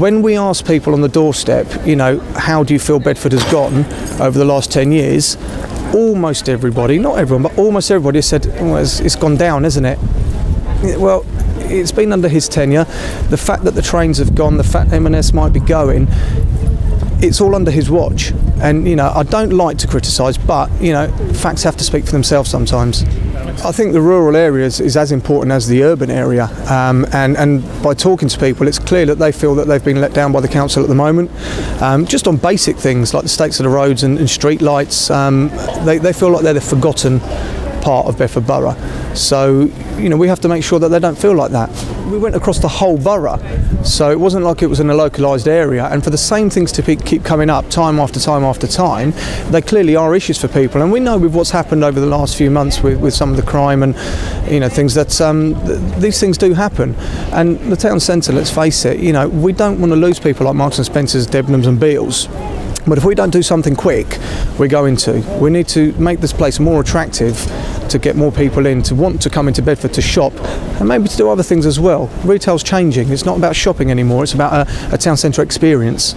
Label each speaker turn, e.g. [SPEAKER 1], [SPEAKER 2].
[SPEAKER 1] when we ask people on the doorstep, you know, how do you feel Bedford has gotten over the last 10 years? Almost everybody, not everyone, but almost everybody has said, well, it's, it's gone down, isn't it? Well, it's been under his tenure. The fact that the trains have gone, the fact M&S might be going, it's all under his watch. And you know, I don't like to criticise, but you know, facts have to speak for themselves sometimes. I think the rural areas is as important as the urban area, um, and and by talking to people, it's clear that they feel that they've been let down by the council at the moment. Um, just on basic things like the states of the roads and, and street lights, um, they they feel like they're the forgotten part of Bedford Borough. So, you know, we have to make sure that they don't feel like that. We went across the whole borough, so it wasn't like it was in a localised area. And for the same things to keep coming up time after time after time, they clearly are issues for people. And we know with what's happened over the last few months with, with some of the crime and, you know, things that um, th- these things do happen. And the town centre, let's face it, you know, we don't want to lose people like Marks and Spencers, Debenhams and Beales. But if we don't do something quick, we're going to. We need to make this place more attractive to get more people in, to want to come into Bedford to shop, and maybe to do other things as well. Retail's changing. It's not about shopping anymore, it's about a, a town centre experience.